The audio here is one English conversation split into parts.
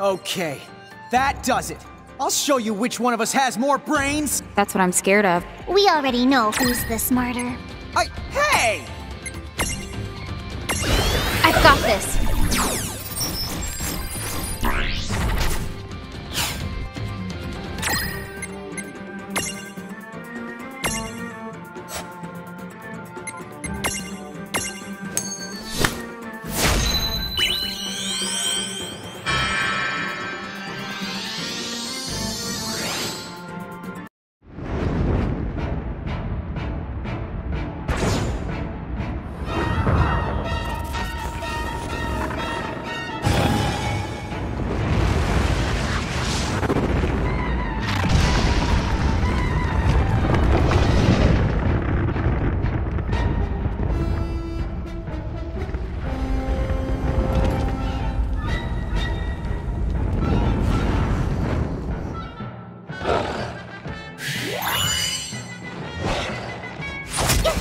Okay, that does it. I'll show you which one of us has more brains. That's what I'm scared of. We already know who's the smarter. I. Hey! I've got this.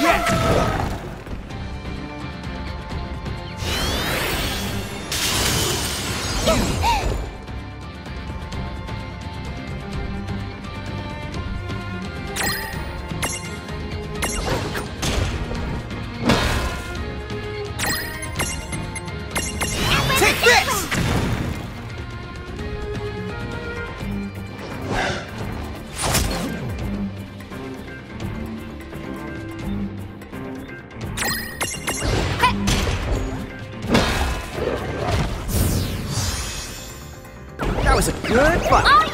done yet! was a good fight. Oh